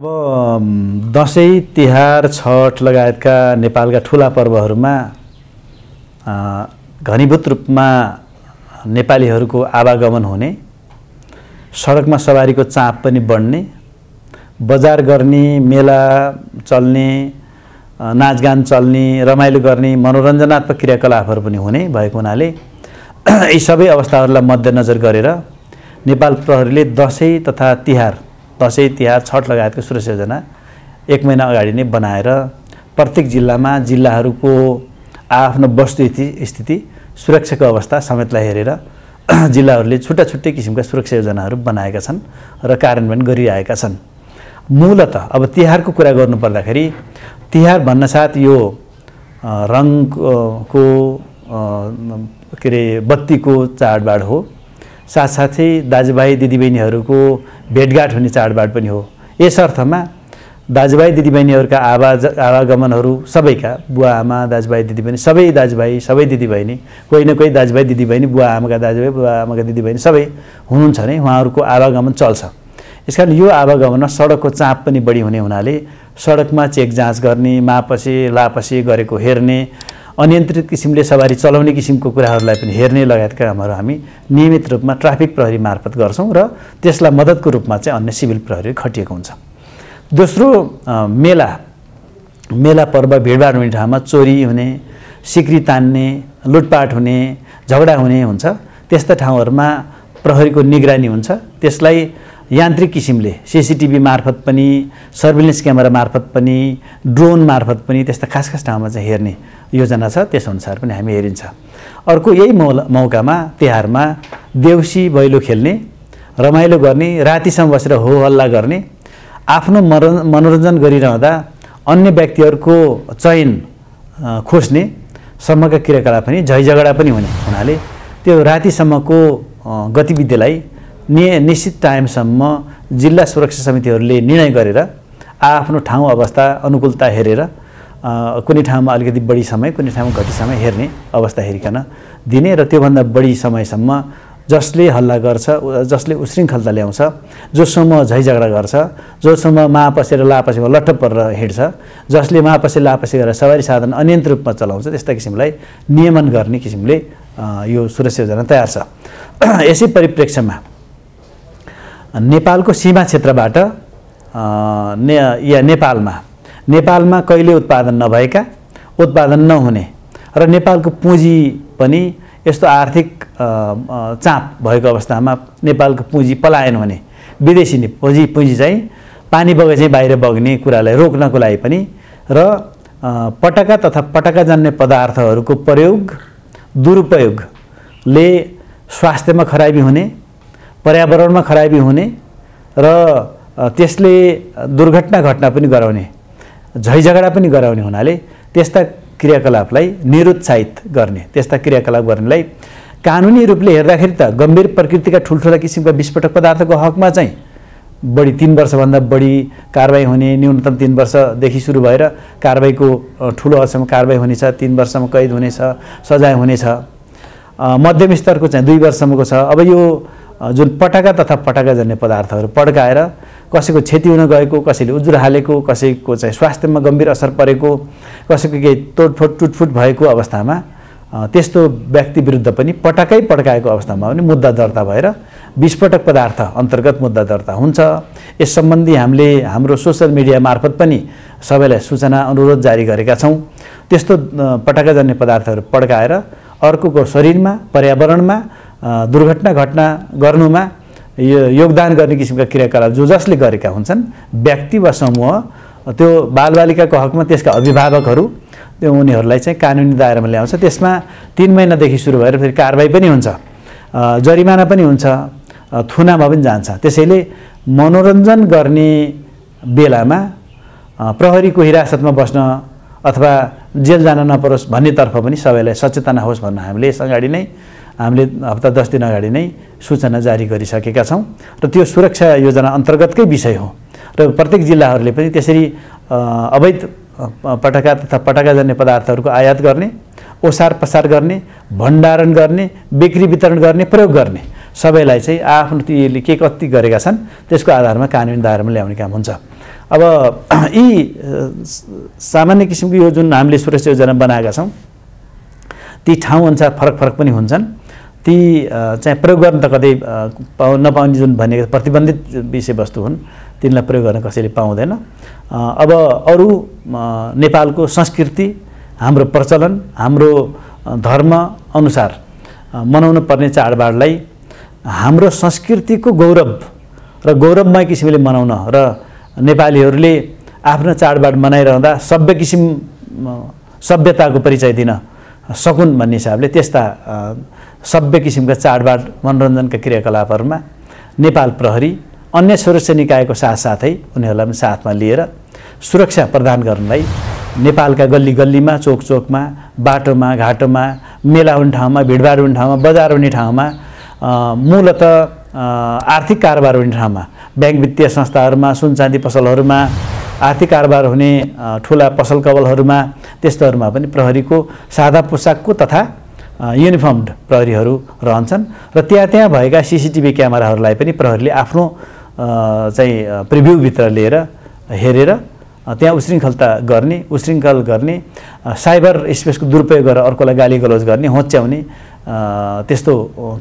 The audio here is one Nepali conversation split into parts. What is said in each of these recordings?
अब दसैँ तिहार छठ लगायतका नेपालका ठुला पर्वहरूमा घनीभूत रूपमा नेपालीहरूको आवागमन हुने सडकमा सवारीको चाप पनि बढ्ने बजार गर्ने मेला चल्ने नाचगान चल्ने रमाइलो गर्ने मनोरञ्जनात्मक क्रियाकलापहरू पनि हुने भएको हुनाले यी सबै अवस्थाहरूलाई मध्यनजर गरेर नेपाल प्रहरीले दसैँ तथा तिहार दसैँ तिहार छठ लगायतको सुरक्षा योजना एक महिना अगाडि नै बनाएर प्रत्येक जिल्लामा जिल्लाहरूको आफ्नो वस्तु स्थिति सुरक्षाको अवस्था समेतलाई हेरेर जिल्लाहरूले छुट्टा छुट्टै किसिमका सुरक्षा योजनाहरू बनाएका छन् र कार्यान्वयन गरिरहेका छन्। मूलत अब तिहारको कुरा गर्नुपर्दाखेरि तिहार भन्नसाथ यो रङको के अरे बत्तीको चाडबाड हो। साथसाथै दाजुभाइ दिदीबहिनीहरूको भेटघाट हुने चाडबाड पनि हो। यस अर्थमा दाजुभाइ दिदीबहिनीहरूका आवाज आवागमनहरू सबैका बुवा आमा दाजुभाइ दिदीबहिनी सबै दाजुभाइ सबै दिदीबहिनी कोही न कोही दाजुभाइ दिदीबहिनी बुवा आमाका दाजुभाइ बुवा आमाका दिदीबहिनी सबै हुनुहुन्छ भने उहाँहरूको आवागमन चल्छ। यस कारण यो आवागमनमा सडकको चाप पनि बढी हुने हुनाले सडकमा चेक जाँच गर्ने मापसे लापसे गरेको हेर्ने अनियन्त्रित किसिमले सवारी चलाउने किसिमको कुराहरूलाई पनि हेर्ने लगायतका कामहरू हामी नियमित रूपमा ट्राफिक प्रहरी मार्फत गर्छौँ र त्यसलाई मद्दतको रूपमा चाहिँ अन्य सिभिल प्रहरी खटिएको हुन्छ। दोस्रो मेला। मेला पर्व भिडभाड हुने ठाउँमा चोरी हुने सिक्री तान्ने लुटपाट हुने झगडा हुने हुन्छ। त्यस्ता ठाउँहरूमा प्रहरीको निगरानी हुन्छ। त्यसलाई यान्त्रिक किसिमले सिसिटिभी मार्फत पनि सर्भिलेन्स क्यामेरा मार्फत पनि ड्रोन मार्फत पनि त्यस्ता खास खास ठाउँमा चाहिँ हेर्ने योजना छ। त्यसअनुसार पनि हामी हेरिन्छ। अर्को यही मौ मौकामा तिहारमा देउसी भैलो खेल्ने रमाइलो गर्ने रातिसम्म बसेर हो हल्ला गर्ने आफ्नो मनो मनोरञ्जन गरिरहँदा अन्य व्यक्तिहरूको चयन खोज्ने सम्मका क्रियाकलाप पनि झैझगडा पनि हुने हुनाले त्यो रातिसम्मको गतिविधिलाई नि निश्चित टाइमसम्म जिल्ला सुरक्षा समितिहरूले निर्णय गरेर आफ्नो ठाउँ अवस्था अनुकूलता हेरेर कुनै ठाउँमा अलिकति बढी समय कुनै ठाउँमा घटी समय हेर्ने अवस्था हेरिकन दिने र त्योभन्दा बढी समयसम्म जसले हल्ला गर्छ जसले उशृङ्खलता ल्याउँछ जोसम्म झैझगडा गर्छ जोसम्म मापसे र लापसेमा लट्ठ परेर हिँड्छ जसले मापसे लापसे गरेर सवारी साधन अनियन्त्रित रूपमा चलाउँछ त्यस्ता किसिमलाई नियमन गर्ने किसिमले यो सुरक्षा योजना तयार छ। यसै परिप्रेक्ष्यमा नेपालको सीमा क्षेत्रबाट ने या नेपालमा नेपालमा कहिले उत्पादन नभएका उत्पादन नहुने र नेपालको पुँजी पनि यस्तो आर्थिक चाप भएको अवस्थामा नेपालको पुँजी पलायन हुने विदेशी पुँजी पुँजी चाहिँ पानी बगे चाहिँ बाहिर बग्ने कुरालाई रोक्नको लागि पनि र पटका तथा पटकाजन्य पदार्थहरूको प्रयोग दुरुपयोगले स्वास्थ्यमा खराबी हुने पर्यावरणमा खराबी हुने र त्यसले दुर्घटना घटना पनि गराउने झैझगडा पनि गराउने हुनाले त्यस्ता क्रियाकलापलाई निरुत्साहित गर्ने त्यस्ता क्रियाकलाप गर्नेलाई कानुनी रूपले हेर्दाखेरि त गम्भीर प्रकृतिका ठुल्ठुला किसिमका विस्फोटक पदार्थको हकमा चाहिँ बढी तिन वर्षभन्दा बढी कारवाही हुने न्यूनतम तिन वर्षदेखि सुरु भएर कारवाहीको ठुलो हदसम्म कारवाही हुनेछ तिन वर्षसम्म कैद हुनेछ सजाय हुनेछ। मध्यम स्तरको चाहिँ दुई वर्षसम्मको छ। अब यो जुन पटाका तथा पटाकाजन्य पदार्थहरू पड्काएर कसैको क्षति हुन गएको कसैले उजुर हालेको कसैको चाहिँ स्वास्थ्यमा गम्भीर असर परेको कसैको केही तोडफोड टुटफुट भएको अवस्थामा त्यस्तो व्यक्ति विरुद्ध पनि पटाकै पड्काएको अवस्थामा पनि मुद्दा दर्ता भएर विस्फोटक पदार्थ अन्तर्गत मुद्दा दर्ता हुन्छ। यस सम्बन्धी हामीले हाम्रो सोसियल मिडिया मार्फत पनि सबैलाई सूचना अनुरोध जारी गरेका छौँ। त्यस्तो पटाकाजन्य पदार्थहरू पड्काएर अर्कोको शरीरमा पर्यावरणमा दुर्घटना घटना गर्नुमा यो योगदान गर्ने किसिमका क्रियाकलाप जो जसले गरेका हुन्छन् व्यक्ति वा समूह त्यो बालबालिकाको हकमा त्यसका अभिभावकहरू त्यो उनीहरूलाई चाहिँ कानुनी दायरामा ल्याउँछ। त्यसमा तिन महिनादेखि सुरु भएर फेरि कारवाही पनि हुन्छ। जरिमाना पनि हुन्छ। थुनामा पनि जान्छ। त्यसैले मनोरञ्जन गर्ने बेलामा प्रहरीको हिरासतमा बस्न अथवा जेल जान नपरोस् भन्नेतर्फ पनि सबैलाई सचेतना होस् भन्न हामीले यस अगाडि नै हामीले हप्ता दस दिन अगाडि नै सूचना जारी गरिसकेका छौँ र त्यो सुरक्षा योजना अन्तर्गतकै विषय हो र प्रत्येक जिल्लाहरूले पनि त्यसरी अवैध पटाका तथा पटाकाजन्य पदार्थहरूको आयात गर्ने ओसार पसार गर्ने भण्डारण गर्ने बिक्री वितरण गर्ने प्रयोग गर्ने सबैलाई चाहिँ आफ्नो तीले के कति गरेका छन् त्यसको आधारमा कानुनी दायरामा ल्याउने काम हुन्छ। अब यी सामान्य किसिमको यो जुन हामीले सुरक्षा योजना बनाएका छौँ ती ठाउँअनुसार फरक फरक पनि हुन्छन्। ती चाहिँ प्रयोग गर्न त कतै पाउ नपाउने जुन भनेको प्रतिबन्धित विषयवस्तु हुन् तिनलाई प्रयोग गर्न कसैले पाउँदैन। अब अरू नेपालको संस्कृति हाम्रो प्रचलन हाम्रो धर्म अनुसार मनाउनु पर्ने चाडबाडलाई हाम्रो संस्कृतिको गौरव र गौरवमय किसिमले मनाउन र नेपालीहरूले आफ्नो चाडबाड मनाइरहँदा सभ्य किसिम सभ्यताको परिचय दिन सकुन् भन्ने हिसाबले त्यस्ता सभ्य किसिमका चाडबाड मनोरञ्जनका क्रियाकलापहरूमा नेपाल प्रहरी अन्य सुरक्षा निकायको साथसाथै उनीहरूलाई पनि साथमा लिएर सुरक्षा प्रदान गर्नलाई नेपालका गल्ली गल्लीमा चोक चोकमा बाटोमा घाटोमा मेला हुने ठाउँमा भिडभाड हुने ठाउँमा बजार हुने ठाउँमा मूलत आर्थिक कारोबार हुने ठाउँमा ब्याङ्क वित्तीय संस्थाहरूमा सुन चाँदी पसलहरूमा आर्थिक कारोबार हुने ठुला पसल कवलहरूमा त्यस्तोहरूमा पनि प्रहरीको सादा पोसाकको तथा युनिफर्मड प्रहरीहरू रहन्छन् र त्यहाँ त्यहाँ भएका सिसिटिभी क्यामेराहरूलाई पनि प्रहरीले आफ्नो चाहिँ प्रिभ्यूभित्र लिएर हेरेर त्यहाँ उशृङ्खलता गर्ने उशृङ्खल गर्ने साइबर स्पेसको दुरुपयोग गरेर अर्कोलाई गाली गलोज गर्ने होच्याउने त्यस्तो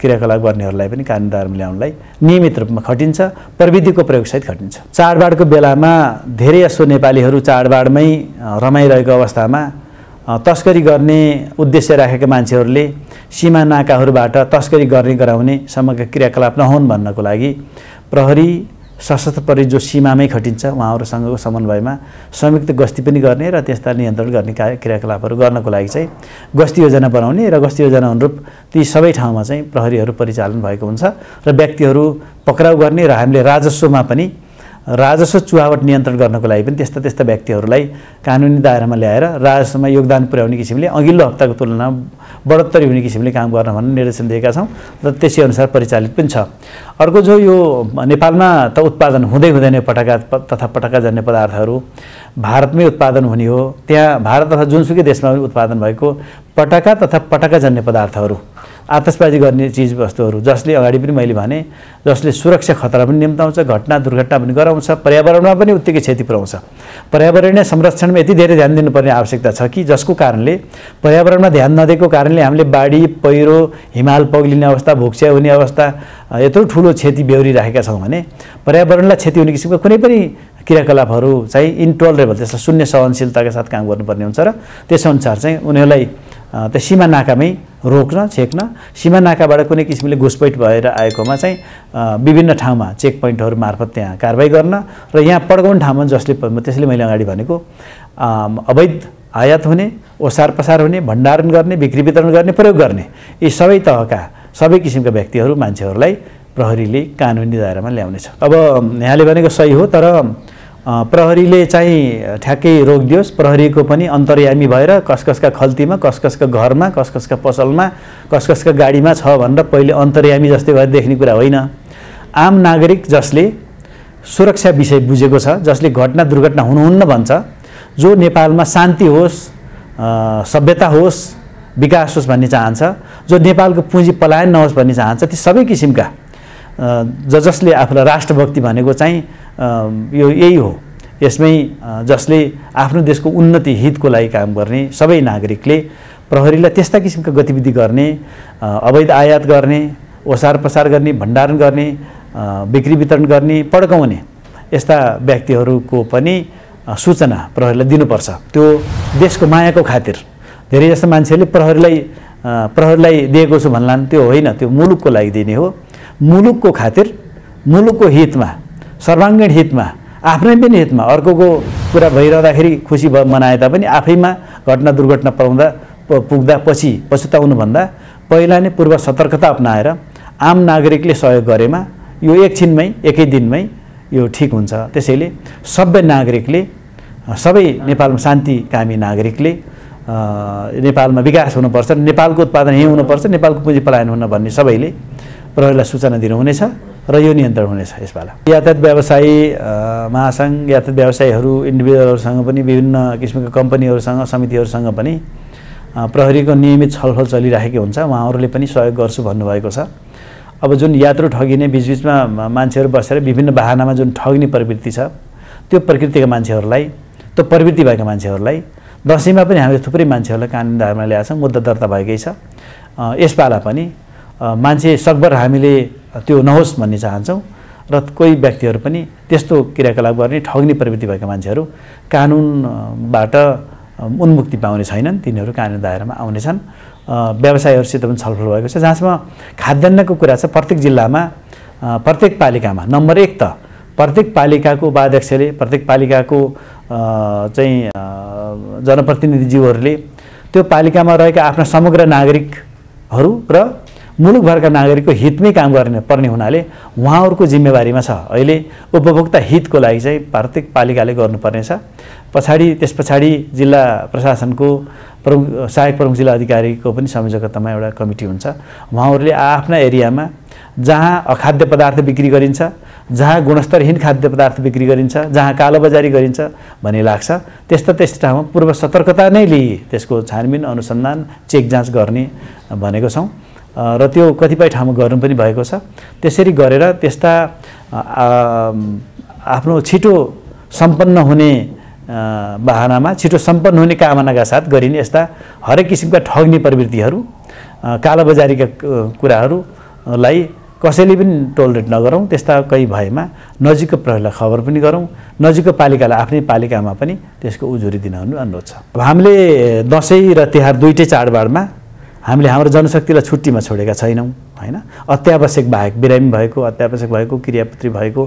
क्रियाकलाप गर्नेहरूलाई पनि कानुन दायरामा ल्याउनलाई नियमित रूपमा खटिन्छ प्रविधिको प्रयोगसहित खटिन्छ। चाडबाडको बेलामा धेरै जसो नेपालीहरू चाडबाडमै रमाइरहेको अवस्थामा तस्करी गर्ने उद्देश्य राखेका मान्छेहरूले सीमा नाकाहरूबाट तस्करी गर्ने गराउने सम्मका क्रियाकलाप नहुन् भन्नको लागि प्रहरी सशस्त्र प्रहरी जो सीमामै खटिन्छ उहाँहरूसँगको समन्वयमा संयुक्त गस्ती पनि गर्ने र त्यसलाई नियन्त्रण गर्ने क्रियाकलापहरू गर्नको लागि चाहिँ गस्ती योजना बनाउने र गस्ती योजना अनुरूप ती सबै ठाउँमा चाहिँ प्रहरीहरू परिचालन भएको हुन्छ र व्यक्तिहरू पक्राउ गर्ने र हामीले राजस्वमा पनि राजस्व चुहावट नियन्त्रण गर्नको लागि पनि त्यस्ता त्यस्ता व्यक्तिहरूलाई कानुनी दायरामा ल्याएर राजस्वमा योगदान पुर्याउने किसिमले अघिल्लो हप्ताको तुलनामा बढोत्तरी हुने किसिमले काम गर्न भन्ने निर्देशन दिएका छौँ र त्यसै अनुसार परिचालित पनि छ। अर्को जो यो नेपालमा त उत्पादन हुँदै हुँदैन पटाका तथा पटाकाजन्य पदार्थहरू भारतमै उत्पादन हुने हो त्यहाँ भारत तथा जुनसुकै देशमा पनि उत्पादन भएको पटाका तथा पटाकाजन्य पदार्थहरू आतसबाजी गर्ने चिजवस्तुहरू जसले अगाडि पनि मैले भने जसले सुरक्षा खतरा पनि निम्ताउँछ घटना दुर्घटना पनि गराउँछ पर्यावरणमा पनि उत्तिकै क्षति पुऱ्याउँछ पर्यावरणीय संरक्षणमा यति धेरै ध्यान दिनुपर्ने आवश्यकता छ कि जसको कारणले पर्यावरणमा ध्यान नदिएको कारणले हामीले बाढी पहिरो हिमाल पग्लिने अवस्था भोक्स्या हुने अवस्था यत्रो ठुलो क्षति बेहोरिराखेका छौँ भने पर्यावरणलाई क्षति हुने किसिमको कुनै पनि क्रियाकलापहरू चाहिँ इन्टोलरेबल त्यसलाई शून्य सहनशीलताका साथ काम गर्नुपर्ने हुन्छ र त्यसअनुसार चाहिँ उनीहरूलाई त्यो सीमा नाकामै रोक्न छेक्न। सीमा नाकाबाट कुनै किसिमले घुसपैठ भएर आएकोमा चाहिँ विभिन्न ठाउँमा चेक पोइन्टहरू मार्फत त्यहाँ कारवाही गर्न र यहाँ पड्काउने ठाउँमा जसले त्यसले मैले अगाडि भनेको अवैध आयात हुने ओसार पसार हुने भण्डारण गर्ने बिक्री वितरण गर्ने प्रयोग गर्ने यी सबै तहका सबै किसिमका व्यक्तिहरू मान्छेहरूलाई प्रहरीले कानुनी दायरामा ल्याउनेछ। अब यहाँले भनेको सही हो तर प्रहरीले चाहिँ ठ्याक्कै रोकिदियोस् प्रहरीको पनि अन्तर्यामी भएर कसकसका खल्तीमा कसकसका घरमा कसकसका पसलमा कसकसका गाडीमा छ भनेर पहिले अन्तर्यामी जस्तै भएर देख्ने कुरा होइन। आम नागरिक जसले सुरक्षा विषय बुझेको छ जसले घटना दुर्घटना हुनुहुन्न भन्छ जो नेपालमा शान्ति होस् सभ्यता होस् विकास होस् भन्ने चाहन्छ जो नेपालको पुँजी पलायन नहोस् भन्ने चाहन्छ ती सबै किसिमका ज जसले आफूलाई राष्ट्रभक्ति भनेको चाहिँ यो यही हो। यसमै जसले आफ्नो देशको उन्नति हितको लागि काम गर्ने सबै नागरिकले प्रहरीलाई त्यस्ता किसिमका गतिविधि गर्ने अवैध आयात गर्ने ओसार पसार गर्ने भण्डारण गर्ने बिक्री वितरण गर्ने पड्काउने यस्ता व्यक्तिहरूको पनि सूचना प्रहरीलाई दिनुपर्छ। त्यो देशको मायाको खातिर। धेरै जस्तो मान्छेहरूले प्रहरीलाई प्रहरीलाई दिएको छु भन्लान् त्यो होइन त्यो मुलुकको लागि दिने हो। मुलुकको खातिर मुलुकको हितमा सर्वाङ्गीण हितमा आफ्नै पनि हितमा अर्कोको कुरा भइरहँदाखेरि खुसी भ मनाए तापनि आफैमा घटना दुर्घटना पाउँदा पुग्दा पछि पछुताउनुभन्दा पहिला नै पूर्व सतर्कता अप्नाएर आम नागरिकले सहयोग गरेमा यो एकछिनमै एकै दिनमै यो ठिक हुन्छ। त्यसैले सबै नागरिकले सबै नेपालमा शान्तिकामी नागरिकले नेपालमा विकास हुनुपर्छ नेपालको उत्पादन यहीँ हुनुपर्छ नेपालको पुँजी पलायन हुन भन्ने सबैले प्रहरीलाई सूचना दिनुहुनेछ। र यो नियन्त्रण हुनेछ यसपाला यातायात व्यवसायी महासङ्घ यातायात व्यवसायीहरू इन्डिभिजुअलहरूसँग पनि विभिन्न किसिमका कम्पनीहरूसँग समितिहरूसँग पनि प्रहरीको नियमित छलफल चलिराखेको हुन्छ। उहाँहरूले पनि सहयोग गर्छु भन्नुभएको छ। अब जुन यात्रु ठगिने बिचबिचमा मान्छेहरू बसेर विभिन्न बाहनामा जुन ठग्ने प्रवृत्ति छ त्यो प्रकृतिका मान्छेहरूलाई त्यो प्रवृत्ति भएका मान्छेहरूलाई दसैँमा पनि हामीले थुप्रै मान्छेहरूलाई कानुन दायरामा ल्याएको छौँ मुद्दा दर्ता भएकै छ। यसपाला पनि मान्छे सकभर हामीले त्यो नहोस् भन्ने चाहन्छौँ र कोही व्यक्तिहरू पनि त्यस्तो क्रियाकलाप गर्ने ठग्ने प्रवृत्ति भएका मान्छेहरू कानुनबाट उन्मुक्ति पाउने छैनन्। तिनीहरू कानुन दायरामा आउनेछन्। व्यवसायीहरूसित पनि छलफल भएको छ जहाँसम्म खाद्यान्नको कुरा छ प्रत्येक जिल्लामा प्रत्येक पालिकामा नम्बर एक त प्रत्येक पालिकाको उपाध्यक्षले प्रत्येक पालिकाको चाहिँ जनप्रतिनिधिज्यूहरूले त्यो पालिकामा रहेका आफ्ना समग्र नागरिकहरू र मुलुकभरका नागरिकको हितमै काम गर्ने पर्ने हुनाले उहाँहरूको जिम्मेवारीमा छ। अहिले उपभोक्ता हितको लागि चाहिँ प्रत्येक पालिकाले गर्नुपर्नेछ पछाडि त्यस पछाडि जिल्ला प्रशासनको प्रमुख सहायक प्रमुख जिल्ला अधिकारीको पनि संयोजकतामा एउटा कमिटी हुन्छ। उहाँहरूले आफ्ना एरियामा जहाँ अखाद्य पदार्थ बिक्री गरिन्छ जहाँ गुणस्तरहीन खाद्य पदार्थ बिक्री गरिन्छ जहाँ कालोबजारी गरिन्छ भन्ने लाग्छ। त्यस्ता त्यस्तो ठाउँमा पूर्व सतर्कता नै लिई त्यसको छानबिन अनुसन्धान चेक जाँच गर्ने भनेको छौँ। र त्यो कतिपय ठाउँमा गर्नु पनि भएको छ। त्यसरी गरेर त्यस्ता आफ्नो छिटो सम्पन्न हुने बाहनामा छिटो सम्पन्न हुने कामनाका साथ गरिने यस्ता हरेक किसिमका ठग्ने प्रवृत्तिहरू कालोबजारीका कुराहरूलाई कसैले पनि टोलरेट नगरौँ त्यस्ता कोही भएमा नजिकको प्रहरीलाई खबर पनि गरौँ नजिकको पालिकालाई आफ्नै पालिकामा पनि त्यसको उजुरी दिन अनुरोध छ। अब हामीले दसैँ र तिहार दुइटै चाडबाडमा हामीले हाम्रो जनशक्तिलाई छुट्टीमा छोडेका छैनौँ होइन? अत्यावश्यक बाहेक बिरामी भएको अत्यावश्यक भएको क्रियापुत्री भएको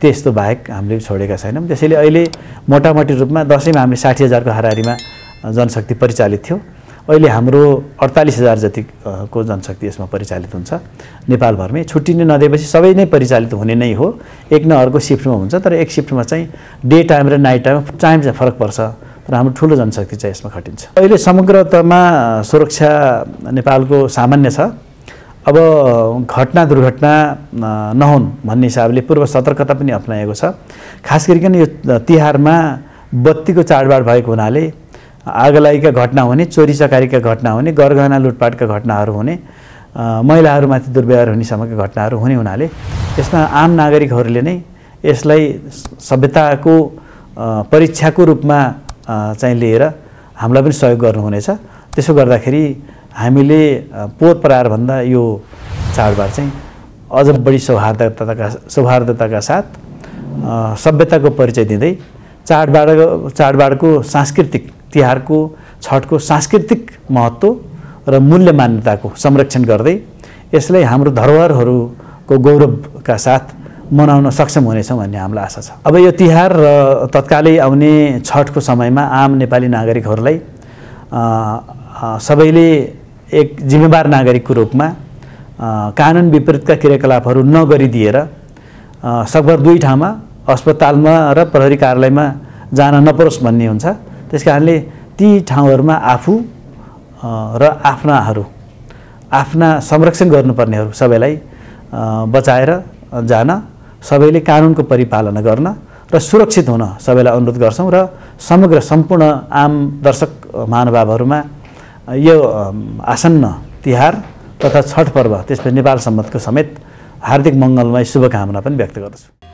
त्यस्तो बाहेक हामीले छोडेका छैनौँ। त्यसैले अहिले मोटामोटी रूपमा दसैँमा हामीले साठी हजारको हाराहारीमा जनशक्ति परिचालित थियो। अहिले हाम्रो अडतालिस हजार जतिको जनशक्ति यसमा परिचालित हुन्छ नेपालभरमै छुट्टी नै नदिएपछि सबै नै परिचालित हुने नै हो। एक न अर्को सिफ्टमा हुन्छ तर एक सिफ्टमा चाहिँ डे टाइम र नाइट टाइम टाइम चाहिँ फरक पर्छ। तर हाम्रो ठुलो जनशक्ति चाहिँ यसमा खटिन्छ। अहिले समग्रतामा सुरक्षा नेपालको सामान्य छ। अब घटना दुर्घटना नहुन् भन्ने हिसाबले पूर्व सतर्कता पनि अप्नाएको छ। खास गरिकन यो तिहारमा बत्तीको चाडबाड भएको हुनाले आगलागीका घटना हुने चोरी चकारीका घटना हुने गरगहना लुटपाटका घटनाहरू हुने महिलाहरूमाथि दुर्व्यवहार हुनेसम्मका घटनाहरू हुने हुनाले यसमा आम नागरिकहरूले नै यसलाई सभ्यताको परीक्षाको रूपमा चाहिँ लिएर हामीलाई पनि सहयोग गर्नुहुनेछ। त्यसो गर्दाखेरि हामीले पोहोर परारभन्दा यो चाडबाड चाहिँ अझ बढी सौहार्दताका सौहार्दताका साथ सभ्यताको परिचय दिँदै चाडबाड चाडबाडको सांस्कृतिक तिहारको छठको सांस्कृतिक महत्त्व र मूल्य मान्यताको संरक्षण गर्दै यसलाई हाम्रो धरोहरहरूको गौरवका साथ मनाउन सक्षम हुनेछौँ भन्ने हामीलाई आशा छ। अब यो तिहार र तत्कालै आउने छठको समयमा आम नेपाली नागरिकहरूलाई सबैले एक जिम्मेवार नागरिकको रूपमा कानुन विपरीतका क्रियाकलापहरू नगरिदिएर सकभर दुई ठाउँमा अस्पतालमा र प्रहरी कार्यालयमा जान नपरोस् भन्ने हुन्छ। त्यस कारणले ती ठाउँहरूमा आफू र आफ्नाहरू आफ्ना संरक्षण गर्नुपर्नेहरू सबैलाई बचाएर जान सबैले कानुनको परिपालना गर्न र सुरक्षित हुन सबैलाई अनुरोध गर्छौँ र समग्र सम्पूर्ण आम दर्शक महानुभावहरूमा यो आसन्न तिहार तथा छठ पर्व त्यसपछि नेपाल सम्मतको समेत हार्दिक मङ्गलमय शुभकामना पनि व्यक्त गर्दछु।